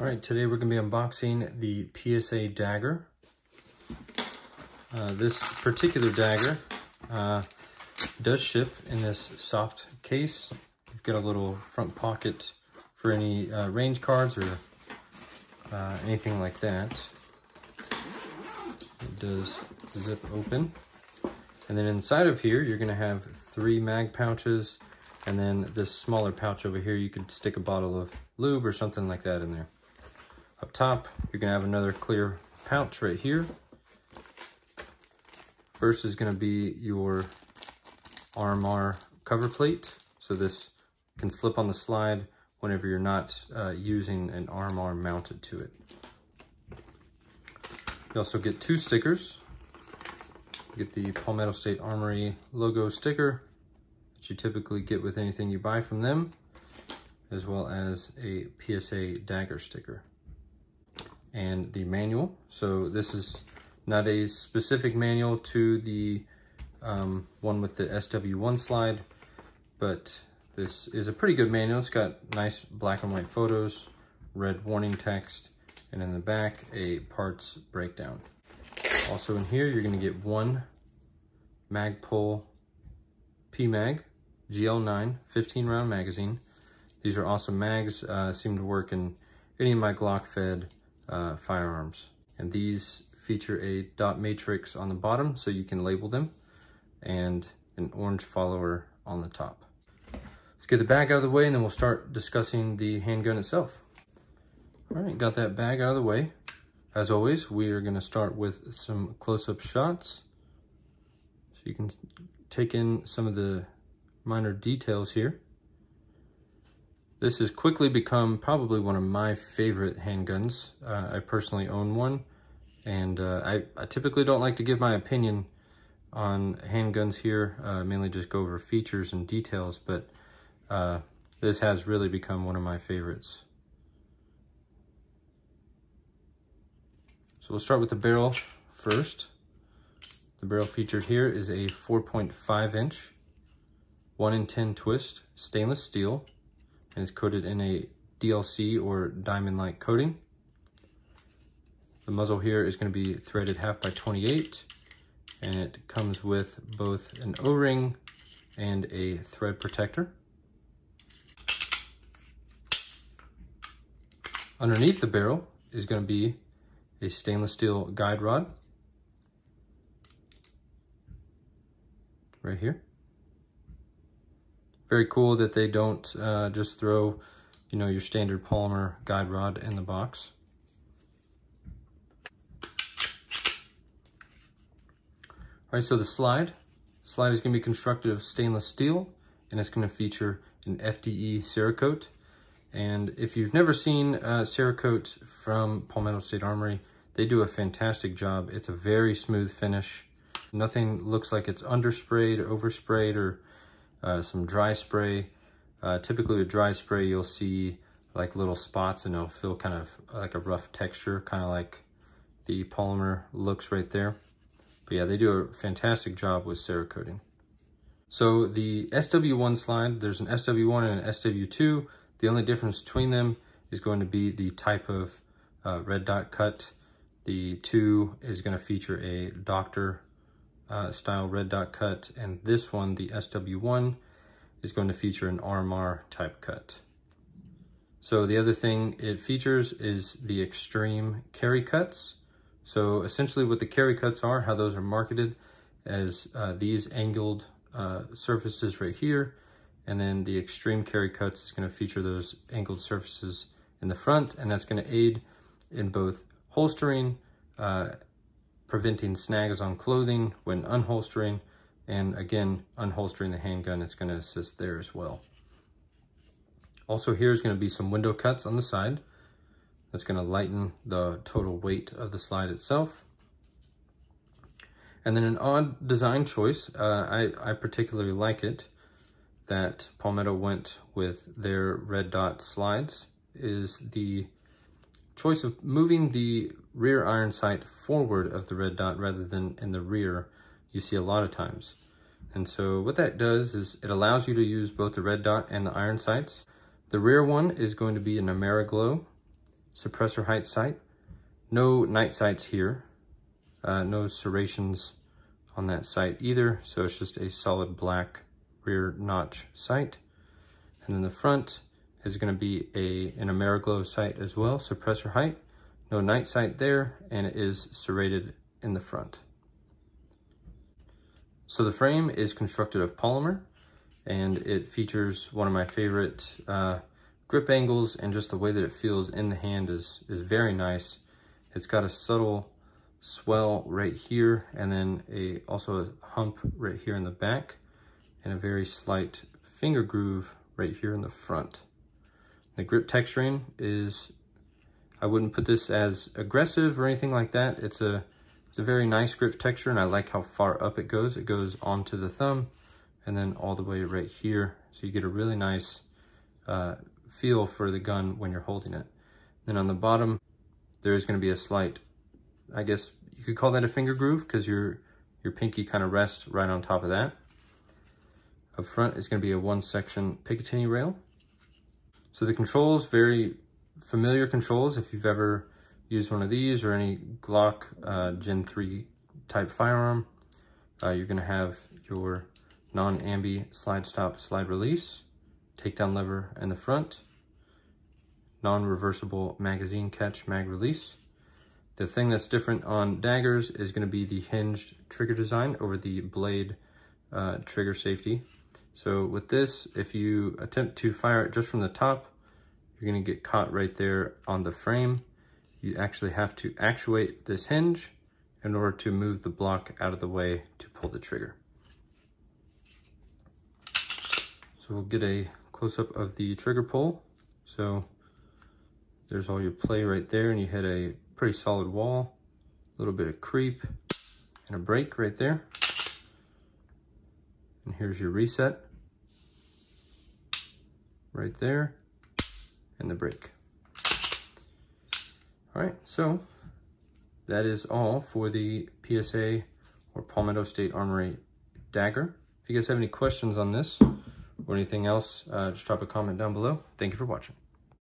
All right, today we're gonna be unboxing the PSA Dagger. Uh, this particular dagger uh, does ship in this soft case. You've got a little front pocket for any uh, range cards or uh, anything like that. It does zip open. And then inside of here, you're gonna have three mag pouches and then this smaller pouch over here, you could stick a bottle of lube or something like that in there. Up top, you're gonna have another clear pouch right here. First is gonna be your RMR cover plate. So this can slip on the slide whenever you're not uh, using an RMR mounted to it. You also get two stickers. You get the Palmetto State Armory logo sticker that you typically get with anything you buy from them, as well as a PSA dagger sticker and the manual. So this is not a specific manual to the um, one with the SW1 slide, but this is a pretty good manual. It's got nice black and white photos, red warning text, and in the back, a parts breakdown. Also in here, you're gonna get one Magpul PMag GL9 15 round magazine. These are awesome mags, uh, seem to work in any of my Glock fed uh, firearms. And these feature a dot matrix on the bottom so you can label them and an orange follower on the top. Let's get the bag out of the way and then we'll start discussing the handgun itself. All right, got that bag out of the way. As always, we are gonna start with some close-up shots. So you can take in some of the minor details here. This has quickly become probably one of my favorite handguns. Uh, I personally own one, and uh, I, I, typically don't like to give my opinion on handguns here, uh, mainly just go over features and details, but uh, this has really become one of my favorites. So we'll start with the barrel first. The barrel featured here is a 4.5 inch, 1 in 10 twist stainless steel and it's coated in a DLC or diamond-like coating. The muzzle here is going to be threaded half by 28 and it comes with both an O-ring and a thread protector. Underneath the barrel is going to be a stainless steel guide rod right here very cool that they don't uh, just throw, you know, your standard polymer guide rod in the box. All right, so the slide. Slide is gonna be constructed of stainless steel and it's gonna feature an FDE Cerakote. And if you've never seen uh, Cerakote from Palmetto State Armory, they do a fantastic job. It's a very smooth finish. Nothing looks like it's undersprayed, oversprayed, or uh, some dry spray. Uh, typically with dry spray, you'll see like little spots and it'll feel kind of like a rough texture, kind of like the polymer looks right there. But yeah, they do a fantastic job with Cerakoting. So the SW1 slide, there's an SW1 and an SW2. The only difference between them is going to be the type of uh, red dot cut. The two is going to feature a Docter uh, style red dot cut. And this one, the SW1, is going to feature an RMR type cut. So the other thing it features is the extreme carry cuts. So essentially what the carry cuts are, how those are marketed as uh, these angled uh, surfaces right here. And then the extreme carry cuts is gonna feature those angled surfaces in the front and that's gonna aid in both holstering, uh, preventing snags on clothing when unholstering, and again, unholstering the handgun, it's gonna assist there as well. Also here's gonna be some window cuts on the side. That's gonna lighten the total weight of the slide itself. And then an odd design choice, uh, I, I particularly like it, that Palmetto went with their red dot slides, is the choice of moving the rear iron sight forward of the red dot rather than in the rear you see a lot of times. And so what that does is it allows you to use both the red dot and the iron sights. The rear one is going to be an Ameriglo, suppressor height sight. No night sights here. Uh, no serrations on that sight either. So it's just a solid black rear notch sight. And then the front is going to be a an Ameriglo sight as well, suppressor height. No night sight there, and it is serrated in the front. So the frame is constructed of polymer, and it features one of my favorite uh, grip angles, and just the way that it feels in the hand is, is very nice. It's got a subtle swell right here, and then a also a hump right here in the back, and a very slight finger groove right here in the front. The grip texturing is, I wouldn't put this as aggressive or anything like that. It's a, it's a very nice grip texture and I like how far up it goes. It goes onto the thumb and then all the way right here. So you get a really nice uh, feel for the gun when you're holding it. Then on the bottom, there is gonna be a slight, I guess you could call that a finger groove because your, your pinky kind of rests right on top of that. Up front is gonna be a one section Picatinny rail. So the controls, very familiar controls if you've ever used one of these or any Glock uh, Gen 3 type firearm. Uh, you're gonna have your non-ambi slide stop slide release, takedown lever in the front, non-reversible magazine catch mag release. The thing that's different on daggers is gonna be the hinged trigger design over the blade uh, trigger safety. So with this, if you attempt to fire it just from the top, you're gonna get caught right there on the frame. You actually have to actuate this hinge in order to move the block out of the way to pull the trigger. So we'll get a close-up of the trigger pull. So there's all your play right there and you hit a pretty solid wall, a little bit of creep and a break right there. And here's your reset right there and the break. All right, so that is all for the PSA or Palmetto State Armory dagger. If you guys have any questions on this or anything else, uh, just drop a comment down below. Thank you for watching.